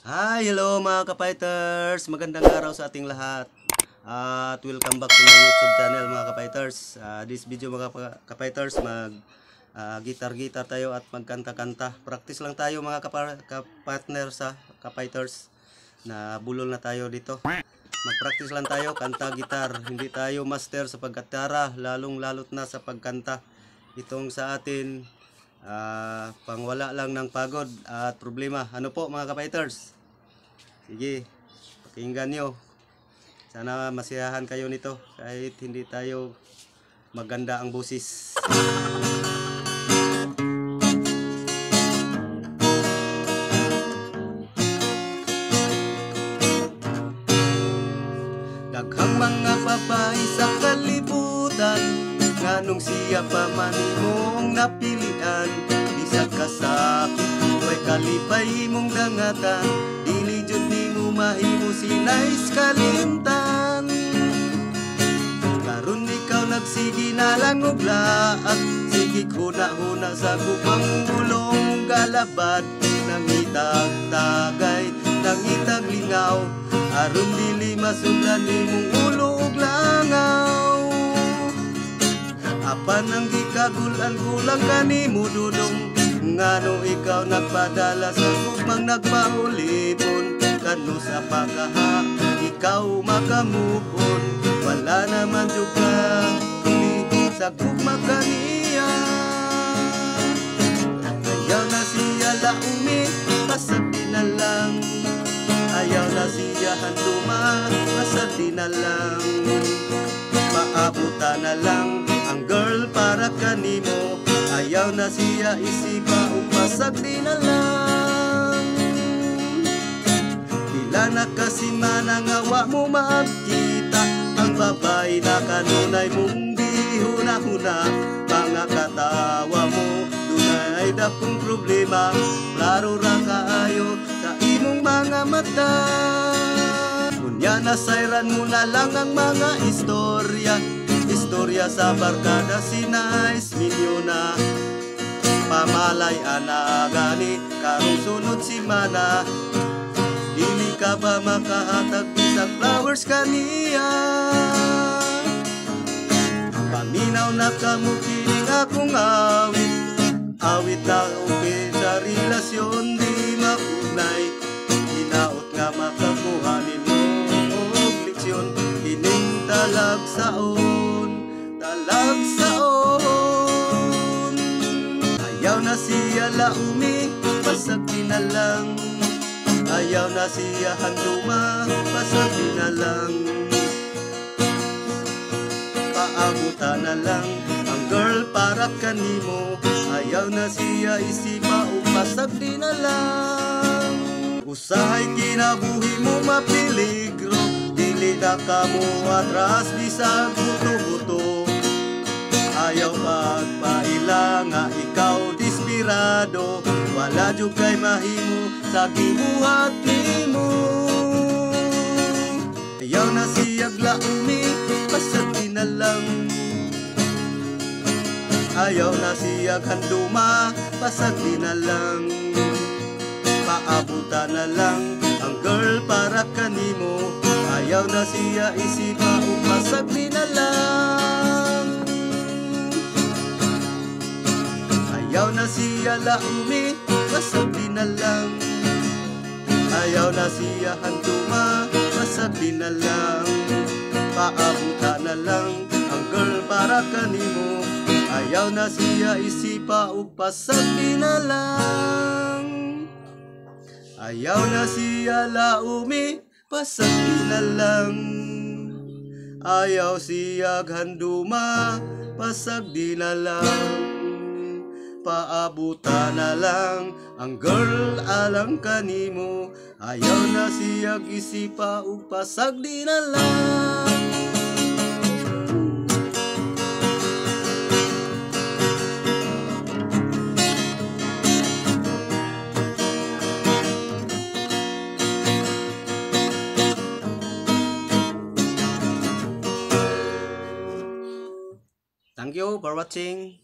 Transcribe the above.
Hi, hello mga kapighters! Magandang araw sa ating lahat. At welcome back to my YouTube channel mga kapighters. Ah, this video mga kapighters, mag ah, gitar-gitar tayo at magkanta-kanta. Practice lang tayo mga kapa- kapartner sa kapighters na bulol na tayo dito. Mag-practice lang tayo, kanta, gitar. Hindi tayo master sa pagkatara, lalong lalot na sa pagkanta. Itong sa atin, ah, pangwala lang ng pagod at problema. Ano po mga kapighters? Sige, pakinggan nyo. Sana masiyahan kayo nito kahit hindi tayo maganda ang busis. Daghang mga babae sa kalibutan Nganong siya pa man imong napilian Bisa ka sakit, way kalipay imong dangatan. Dili jud nimo mahimo si nice kalimtan Karon ikaw nagsigi na lang og laag Sige huna-huna sa gupang ulong galabad Nangitag tagay, nangitag lingaw Aron dili masuglan imong ulo ug langaw Apan ang gikagulan kulang kanimo dudong Ngano ikaw nagpadala sa gugmang nagpaulipon Kano sa pagkaha ikaw makamupon? Wala naman jud ka kundi sa gugma kaniya Ayaw na siya laumi pasati na lang. Ayaw na siya handuma pasati na lang. Maabuta na lang ang girl para na siya isipa upasag di na lang. Pila na kasi manangawa mo makita Ang babae na kanunay mong gihuna-huna Mga katawa mo Dunay dakong problema. Klaro ra kaayo sa imong mga mata. Kunya nasayran mo na lang ang mga istorya. Istorya sa barkada si Nice Minyona Pamalay ana gani karong sunod si Mana. Dili ka ba makahatag isang flowers kaniya? Paminaw na kamo kining akong awit. Awit na okay siya laumi, pasag na lang Ayaw na siya handuma, pasag di na lang Paabuta na lang ang girl para kanimo Ayaw na siya isipa o pasag na lang Usahay kinabuhi mo mapiligro. Dili na ka mo atras bisag buto-buto. Ayaw pagpaila nga ikaw dispirado Wala jud kay mahimo sa gibuhat nimo Ayaw na siyag laumi pasati na lang. Ayaw na siyag handuma pasati na lang. Paabuta na lang ang girl para kanimo. Ayaw na siya isipa upasag na lang Ayaw na siya laumi, pasag di na lang. Ayaw na siya handuma, pasag di na lang. Paabuta na lang ang girl para kanimo Ayaw na siya isipa upasag di na lang. Ayaw na siya laumi, pasag di na lang. Ayaw siya handuma, pasag di na lang Paabuta na lang. Ang girl alang kanimo Ayaw na siya isipa upasag di na lang. Thank you for watching.